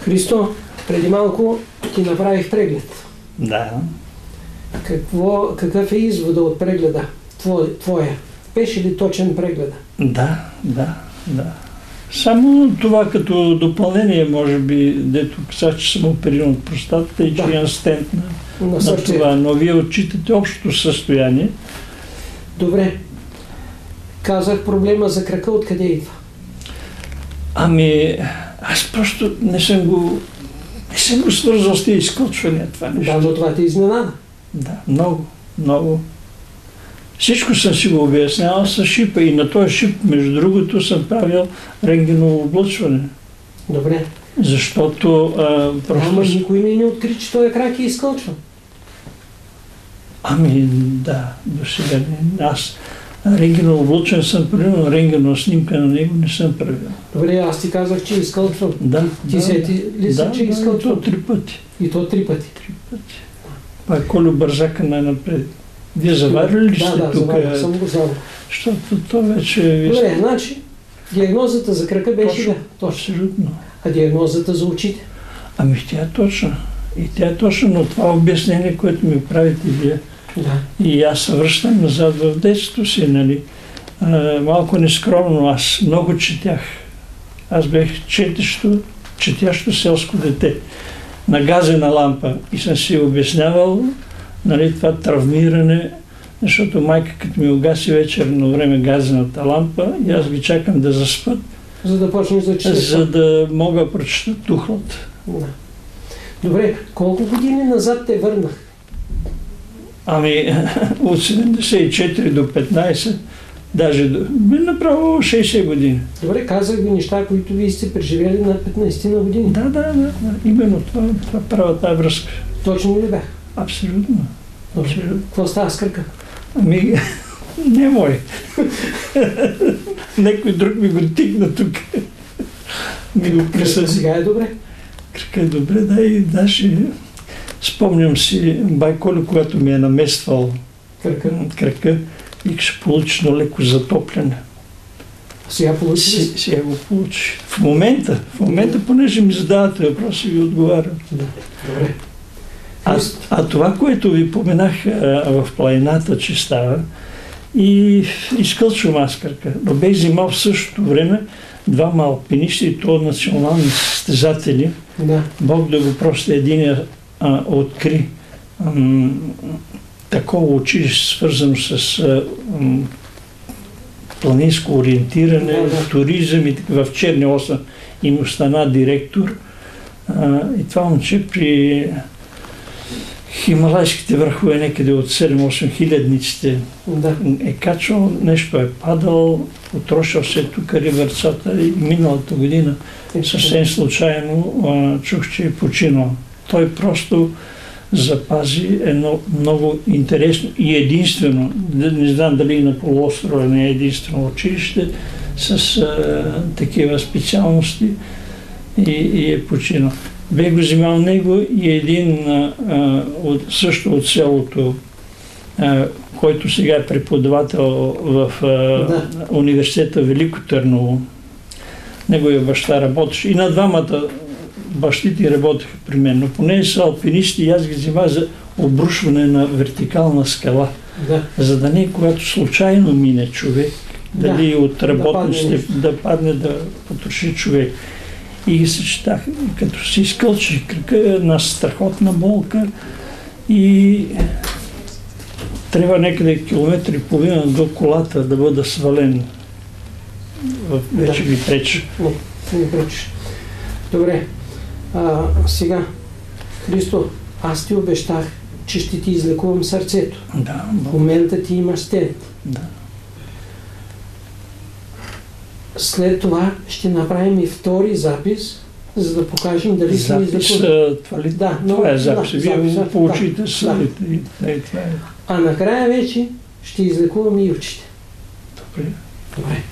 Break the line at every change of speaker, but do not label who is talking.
Христо, преди малко ти направих преглед.
Да.
Какво, какъв е извода от прегледа твой, твоя? Беше ли точен прегледа?
Да, да, да. Само това като допълнение, може би, дето казах, че съм опериран от простатата и че
Да.
имам стент на,
На
на това, но вие отчитате общото състояние.
Добре. Казах проблема за крака, откъде идва?
Ами, аз просто не съм го, не съм го свързал с тези изкочвания, това нещо.
Да, но това те изненада.
Да, много, много. Всичко съм си го обяснявал с шипа и на този шип, между другото, съм правил рентгеново облъчване.
Добре.
Защото а, просто...
Ама никой не ни откри, че този крак е изкълчван.
Ами да, до сега не. Аз рентгеново облъчване съм правил, но рентгенова снимка на него не съм правил.
Добре, аз ти казах, че е изкълчван.
Да,
Ти
да,
сети ли
да,
че е
да,
изкълчван?
то три пъти.
И то три пъти.
Три пъти. Е Колю Бързака най-напред. Вие заварили ли
Да,
сте
да,
тук?
заварил съм го заварил.
Защото то вече... вие
Добре, значи, диагнозата за крака беше
Точно.
да. Точно.
Абсолютно.
А диагнозата за очите?
Ами тя е точна. И тя е точна, но това обяснение, което ми правите вие,
Да.
и аз се връщам назад в детството си, нали. А, малко нескромно, аз много четях. Аз бях четещо, четящо селско дете на газена лампа и съм си обяснявал нали, това травмиране, защото майка като ми угаси вечерно време газената лампа и аз ги чакам да заспат,
За да почнеш да четеш.
за да мога да прочета тухлата.
Да. Добре, колко години назад те върнах?
Ами, от 74 до 15, даже до, би направо 60 години.
Добре, казах ви неща, които вие сте преживели на 15 на години.
Да, да, да, именно това, това правя тази връзка.
Точно ли бях?
Абсолютно. Абсолютно.
Какво става с кръка?
Ами, не мой. Некой друг ми го тигна тук. ми го присъди.
сега е добре.
Кръка е добре, да, и даже спомням си бай Колю, когато ми е намествал
Кръка.
кръка и ще получи едно леко затопляне.
Сега получи?
Си, сега го получи. В момента, в момента, понеже ми задавате въпроси, ви отговарям.
Да. Добре.
А, а това, което ви поменах а, в планината, че става, и изкълчвам аз кръка. Но бех взимал в същото време двама алпинисти, и то национални състезатели.
Да.
Бог да го прости, един а, откри ам, такова училище, свързано с а, ам, планинско ориентиране, туризъм и в Черни осъм и му стана директор. А, и това момче при Хималайските върхове, някъде от 7-8 хилядниците,
Да.
е качвал, нещо е падал, отрошил се тук ривърцата и миналата година съвсем случайно а, чух, че е починал. Той просто запази едно много интересно и единствено, не знам дали на полуострова не е единствено училище, с а, такива специалности и, и е починал. Бе го взимал него и един а, а, от, също от селото, а, който сега е преподавател в а,
Да.
университета Велико Търново. Неговия баща работеше. И на двамата бащите работеха при мен, но поне са алпинисти и аз ги взимах за обрушване на вертикална скала.
Да.
За да не, когато случайно мине човек,
Да,
дали от
падне
работниците
нещо.
да падне да потроши човек. И ги съчетах, като си изкълчих кръка, една страхотна болка и трябва някъде километри и половина до колата да бъда свален. Вече
Да.
ми пречи.
Не, не пречиш. Добре. А, сега, Христо, аз ти обещах, че ще ти излекувам сърцето.
Да,
В момента ти имаш стент.
да.
След това ще направим и втори запис, за да покажем дали
Запис,
излекували.
това ли?
Да, но-
това е запис.
да,
Вие
запис, да,
получите
да,
съдите. Това е.
А накрая вече ще излекувам и очите.
Добре.
Добре.